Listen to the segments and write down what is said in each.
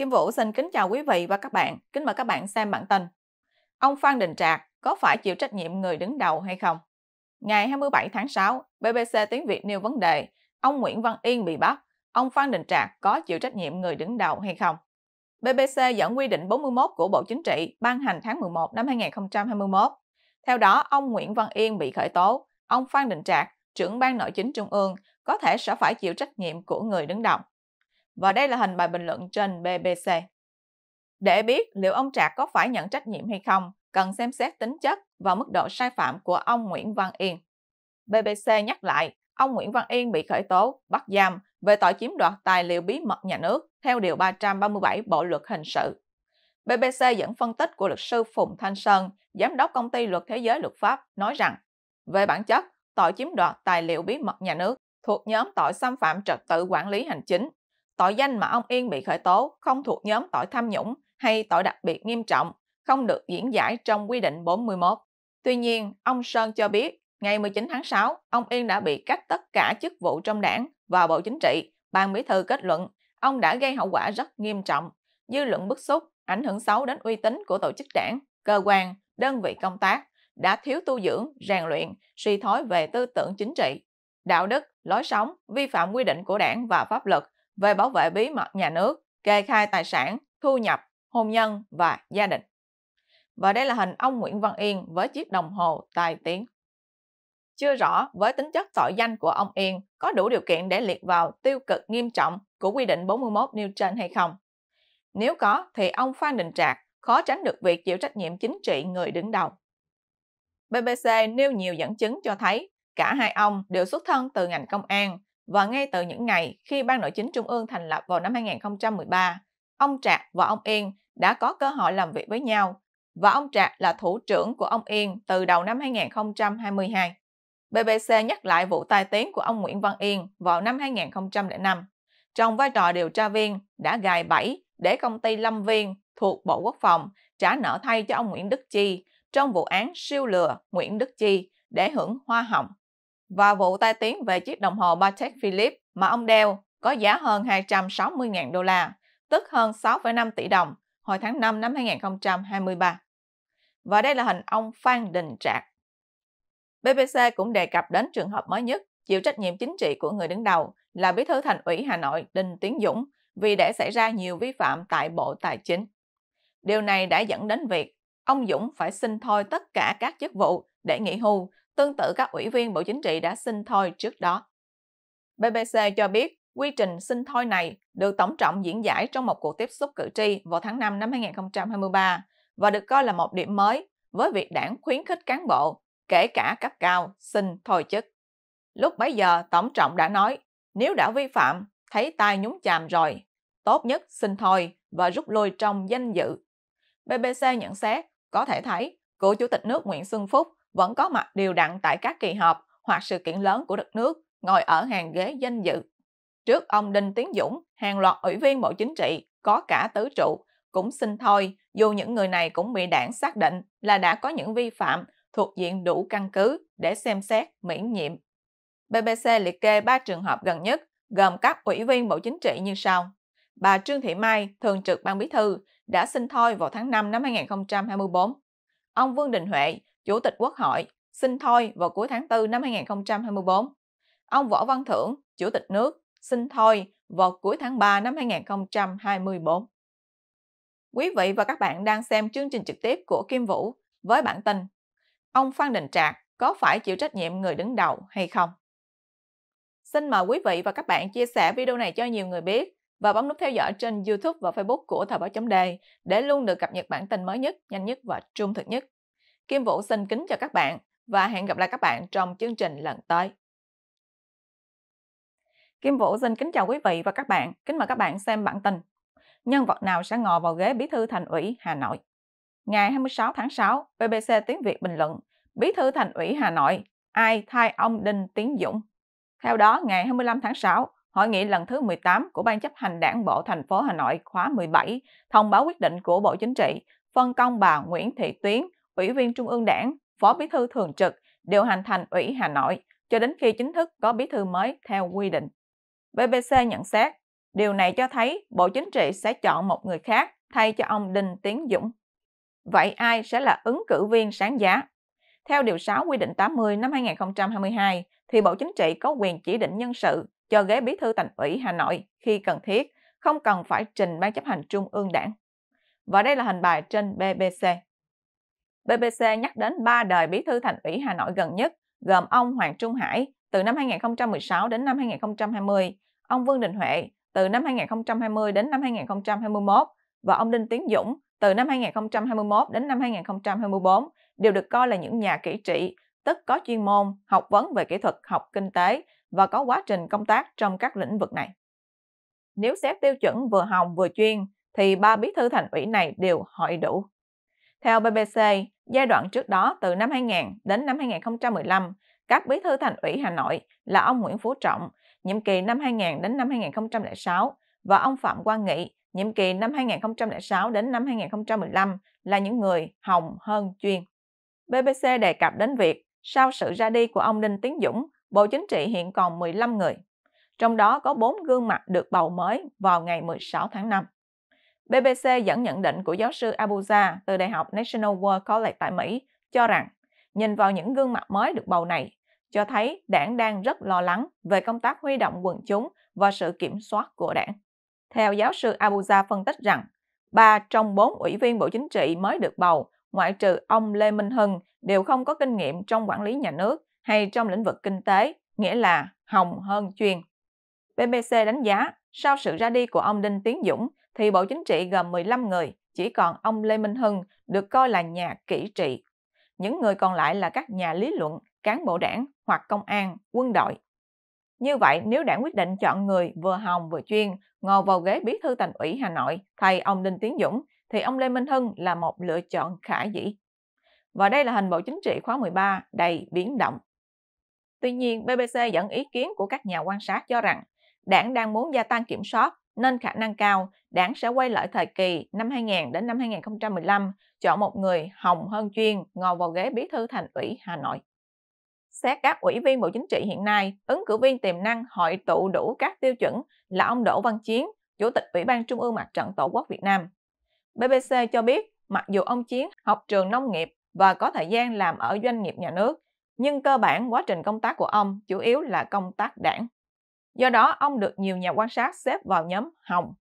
Kim Vũ xin kính chào quý vị và các bạn. Kính mời các bạn xem bản tin. Ông Phan Đình Trạc có phải chịu trách nhiệm người đứng đầu hay không? Ngày 27 tháng 6, BBC Tiếng Việt nêu vấn đề ông Nguyễn Văn Yên bị bắt, ông Phan Đình Trạc có chịu trách nhiệm người đứng đầu hay không? BBC dẫn quy định 41 của Bộ Chính trị ban hành tháng 11 năm 2021. Theo đó, ông Nguyễn Văn Yên bị khởi tố, ông Phan Đình Trạc, trưởng ban nội chính trung ương, có thể sẽ phải chịu trách nhiệm của người đứng đầu. Và đây là hình bài bình luận trên BBC. Để biết liệu ông Trạc có phải nhận trách nhiệm hay không, cần xem xét tính chất và mức độ sai phạm của ông Nguyễn Văn Yên. BBC nhắc lại, ông Nguyễn Văn Yên bị khởi tố, bắt giam về tội chiếm đoạt tài liệu bí mật nhà nước theo Điều 337 Bộ Luật Hình sự. BBC dẫn phân tích của luật sư Phùng Thanh Sơn, Giám đốc công ty luật thế giới luật pháp, nói rằng về bản chất, tội chiếm đoạt tài liệu bí mật nhà nước thuộc nhóm tội xâm phạm trật tự quản lý hành chính. Tội danh mà ông Yên bị khởi tố không thuộc nhóm tội tham nhũng hay tội đặc biệt nghiêm trọng, không được diễn giải trong quy định 41. Tuy nhiên, ông Sơn cho biết, ngày 19 tháng 6, ông Yên đã bị cắt tất cả chức vụ trong đảng và Bộ Chính trị. Ban Bí thư kết luận, ông đã gây hậu quả rất nghiêm trọng, dư luận bức xúc, ảnh hưởng xấu đến uy tín của tổ chức đảng, cơ quan, đơn vị công tác, đã thiếu tu dưỡng, rèn luyện, suy thoái về tư tưởng chính trị, đạo đức, lối sống, vi phạm quy định của đảng và pháp luật về bảo vệ bí mật nhà nước, kê khai tài sản, thu nhập, hôn nhân và gia đình. Và đây là hình ông Nguyễn Văn Yên với chiếc đồng hồ tài tiến. Chưa rõ với tính chất tội danh của ông Yên có đủ điều kiện để liệt vào tiêu cực nghiêm trọng của quy định 41 nêu trên hay không. Nếu có thì ông Phan Đình Trạc khó tránh được việc chịu trách nhiệm chính trị người đứng đầu. BBC nêu nhiều dẫn chứng cho thấy cả hai ông đều xuất thân từ ngành công an và ngay từ những ngày khi Ban Nội chính Trung ương thành lập vào năm 2013, ông Trạc và ông Yên đã có cơ hội làm việc với nhau và ông Trạc là thủ trưởng của ông Yên từ đầu năm 2022. BBC nhắc lại vụ tai tiếng của ông Nguyễn Văn Yên vào năm 2005. Trong vai trò điều tra viên đã gài bẫy để công ty Lâm Viên thuộc Bộ Quốc phòng trả nợ thay cho ông Nguyễn Đức Chi trong vụ án siêu lừa Nguyễn Đức Chi để hưởng hoa hồng. Và vụ tai tiếng về chiếc đồng hồ Patek Philippe mà ông đeo có giá hơn 260.000 đô la, tức hơn 6,5 tỷ đồng hồi tháng 5 năm 2023. Và đây là hình ông Phan Đình Trạc. BBC cũng đề cập đến trường hợp mới nhất chịu trách nhiệm chính trị của người đứng đầu là Bí thư Thành ủy Hà Nội Đinh Tiến Dũng vì để xảy ra nhiều vi phạm tại Bộ Tài chính. Điều này đã dẫn đến việc ông Dũng phải xin thôi tất cả các chức vụ để nghỉ hưu, tương tự các ủy viên Bộ Chính trị đã xin thôi trước đó. BBC cho biết quy trình xin thôi này được Tổng trọng diễn giải trong một cuộc tiếp xúc cử tri vào tháng 5 năm 2023 và được coi là một điểm mới với việc đảng khuyến khích cán bộ, kể cả cấp cao, xin thôi chức. Lúc bấy giờ, Tổng trọng đã nói, nếu đã vi phạm, thấy tai nhúng chàm rồi, tốt nhất xin thôi và rút lui trong danh dự. BBC nhận xét, có thể thấy, cựu Chủ tịch nước Nguyễn Xuân Phúc vẫn có mặt điều đặn tại các kỳ họp hoặc sự kiện lớn của đất nước, ngồi ở hàng ghế danh dự. Trước ông Đinh Tiến Dũng, hàng loạt ủy viên Bộ Chính trị, có cả tứ trụ, cũng xin thôi, dù những người này cũng bị đảng xác định là đã có những vi phạm thuộc diện đủ căn cứ để xem xét miễn nhiệm. BBC liệt kê 3 trường hợp gần nhất, gồm các ủy viên Bộ Chính trị như sau. Bà Trương Thị Mai, Thường trực Ban Bí thư, đã xin thôi vào tháng 5 năm 2024. Ông Vương Đình Huệ, Chủ tịch Quốc hội, xin thôi vào cuối tháng 4 năm 2024. Ông Võ Văn Thưởng, Chủ tịch nước, xin thôi vào cuối tháng 3 năm 2024. Quý vị và các bạn đang xem chương trình trực tiếp của Kim Vũ với bản tin Ông Phan Đình Trạc có phải chịu trách nhiệm người đứng đầu hay không? Xin mời quý vị và các bạn chia sẻ video này cho nhiều người biết và bấm nút theo dõi trên YouTube và Facebook của Thời báo chấm đề để luôn được cập nhật bản tin mới nhất, nhanh nhất và trung thực nhất. Kim Vũ xin kính chào các bạn và hẹn gặp lại các bạn trong chương trình lần tới. Kim Vũ xin kính chào quý vị và các bạn, kính mời các bạn xem bản tin. Nhân vật nào sẽ ngồi vào ghế bí thư thành ủy Hà Nội? Ngày 26 tháng 6, BBC Tiếng Việt bình luận, bí thư thành ủy Hà Nội, ai thay ông Đinh Tiến Dũng? Theo đó, ngày 25 tháng 6, Hội nghị lần thứ 18 của Ban chấp hành Đảng bộ thành phố Hà Nội khóa 17 thông báo quyết định của Bộ Chính trị phân công bà Nguyễn Thị Tuyến, Ủy viên Trung ương Đảng, Phó Bí thư Thường trực, điều hành thành ủy Hà Nội cho đến khi chính thức có bí thư mới theo quy định. BBC nhận xét, Điều này cho thấy Bộ Chính trị sẽ chọn một người khác thay cho ông Đinh Tiến Dũng. Vậy ai sẽ là ứng cử viên sáng giá? Theo Điều 6 Quy định 80 năm 2022, thì Bộ Chính trị có quyền chỉ định nhân sự cho ghế bí thư thành ủy Hà Nội khi cần thiết, không cần phải trình Ban chấp hành Trung ương đảng. Và đây là hình bài trên BBC. BBC nhắc đến ba đời bí thư thành ủy Hà Nội gần nhất, gồm ông Hoàng Trung Hải từ năm 2016 đến năm 2020, ông Vương Đình Huệ từ năm 2020 đến năm 2021 và ông Đinh Tiến Dũng từ năm 2021 đến năm 2024 đều được coi là những nhà kỹ trị, tức có chuyên môn, học vấn về kỹ thuật, học kinh tế và có quá trình công tác trong các lĩnh vực này. Nếu xét tiêu chuẩn vừa hồng vừa chuyên, thì ba bí thư thành ủy này đều hội đủ. Theo BBC, giai đoạn trước đó từ năm 2000 đến năm 2015, các bí thư thành ủy Hà Nội là ông Nguyễn Phú Trọng, nhiệm kỳ năm 2000 đến năm 2006 và ông Phạm Quang Nghị, nhiệm kỳ năm 2006 đến năm 2015 là những người hồng hơn chuyên. BBC đề cập đến việc sau sự ra đi của ông Đinh Tiến Dũng, Bộ Chính trị hiện còn 15 người. Trong đó có 4 gương mặt được bầu mới vào ngày 16 tháng 5. BBC dẫn nhận định của giáo sư Abuja từ Đại học National War College tại Mỹ cho rằng nhìn vào những gương mặt mới được bầu này, cho thấy đảng đang rất lo lắng về công tác huy động quần chúng và sự kiểm soát của đảng. Theo giáo sư Abuja phân tích rằng, ba trong bốn ủy viên Bộ Chính trị mới được bầu, ngoại trừ ông Lê Minh Hưng, đều không có kinh nghiệm trong quản lý nhà nước hay trong lĩnh vực kinh tế, nghĩa là hồng hơn chuyên. BBC đánh giá, sau sự ra đi của ông Đinh Tiến Dũng, thì Bộ Chính trị gồm 15 người, chỉ còn ông Lê Minh Hưng được coi là nhà kỹ trị. Những người còn lại là các nhà lý luận, cán bộ đảng hoặc công an, quân đội. Như vậy, nếu đảng quyết định chọn người vừa hồng vừa chuyên ngồi vào ghế bí thư thành ủy Hà Nội thay ông Đinh Tiến Dũng, thì ông Lê Minh Hưng là một lựa chọn khả dĩ. Và đây là hình Bộ Chính trị khóa 13 đầy biến động. Tuy nhiên, BBC dẫn ý kiến của các nhà quan sát cho rằng đảng đang muốn gia tăng kiểm soát nên khả năng cao đảng sẽ quay lại thời kỳ năm 2000 đến năm 2015, chọn một người hồng hơn chuyên ngồi vào ghế bí thư thành ủy Hà Nội. Xét các ủy viên Bộ Chính trị hiện nay, ứng cử viên tiềm năng hội tụ đủ các tiêu chuẩn là ông Đỗ Văn Chiến, Chủ tịch Ủy ban Trung ương Mặt trận Tổ quốc Việt Nam. BBC cho biết, mặc dù ông Chiến học trường nông nghiệp và có thời gian làm ở doanh nghiệp nhà nước, nhưng cơ bản quá trình công tác của ông chủ yếu là công tác đảng. Do đó, ông được nhiều nhà quan sát xếp vào nhóm hồng.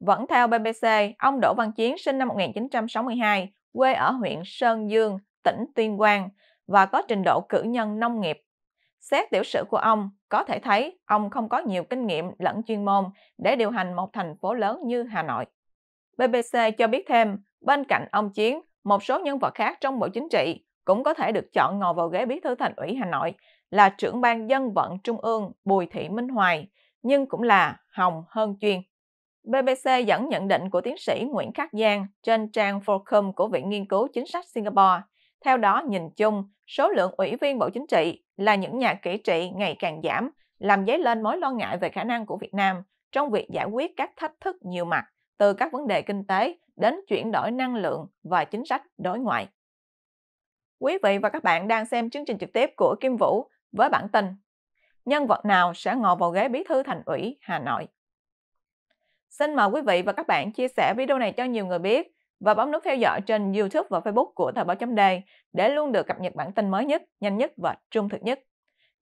Vẫn theo BBC, ông Đỗ Văn Chiến sinh năm 1962, quê ở huyện Sơn Dương, tỉnh Tuyên Quang và có trình độ cử nhân nông nghiệp. Xét tiểu sử của ông, có thể thấy ông không có nhiều kinh nghiệm lẫn chuyên môn để điều hành một thành phố lớn như Hà Nội. BBC cho biết thêm, bên cạnh ông Chiến, một số nhân vật khác trong Bộ Chính trị cũng có thể được chọn ngồi vào ghế bí thư thành ủy Hà Nội là trưởng ban dân vận Trung ương Bùi Thị Minh Hoài, nhưng cũng là hồng hơn chuyên. BBC dẫn nhận định của tiến sĩ Nguyễn Khắc Giang trên trang Forum của Viện Nghiên cứu Chính sách Singapore. Theo đó, nhìn chung, số lượng ủy viên Bộ Chính trị là những nhà kỹ trị ngày càng giảm, làm dấy lên mối lo ngại về khả năng của Việt Nam trong việc giải quyết các thách thức nhiều mặt, từ các vấn đề kinh tế đến chuyển đổi năng lượng và chính sách đối ngoại. Quý vị và các bạn đang xem chương trình trực tiếp của Kim Vũ với bản tin Nhân vật nào sẽ ngồi vào ghế bí thư thành ủy Hà Nội? Xin mời quý vị và các bạn chia sẻ video này cho nhiều người biết và bấm nút theo dõi trên YouTube và Facebook của Thời báo chấm để luôn được cập nhật bản tin mới nhất, nhanh nhất và trung thực nhất.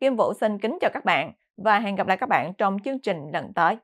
Kim Vũ xin kính chào các bạn và hẹn gặp lại các bạn trong chương trình lần tới.